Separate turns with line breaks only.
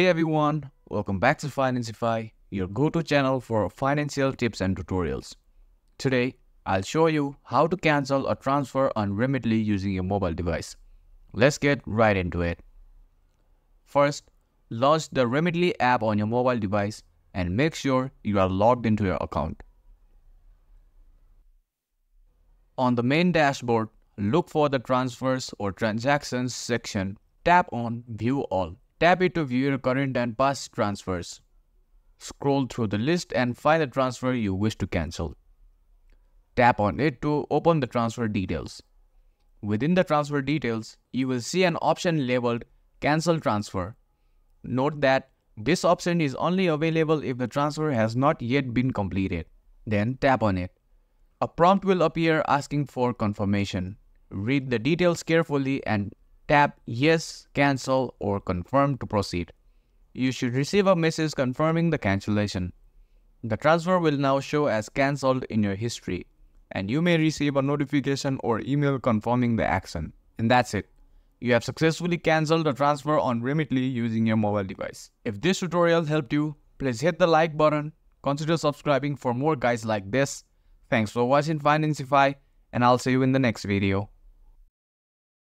Hey everyone, welcome back to Financify, your go-to channel for financial tips and tutorials. Today, I'll show you how to cancel a transfer on Remitly using your mobile device. Let's get right into it. First, launch the Remitly app on your mobile device and make sure you are logged into your account. On the main dashboard, look for the Transfers or Transactions section. Tap on View All. Tap it to view your current and past transfers. Scroll through the list and find the transfer you wish to cancel. Tap on it to open the transfer details. Within the transfer details, you will see an option labeled Cancel Transfer. Note that this option is only available if the transfer has not yet been completed. Then tap on it. A prompt will appear asking for confirmation. Read the details carefully and Tap Yes, Cancel or Confirm to proceed. You should receive a message confirming the cancellation. The transfer will now show as cancelled in your history, and you may receive a notification or email confirming the action. And that's it. You have successfully cancelled a transfer on Remitly using your mobile device. If this tutorial helped you, please hit the like button, consider subscribing for more guides like this. Thanks for watching Financify, and I'll see you in the next video.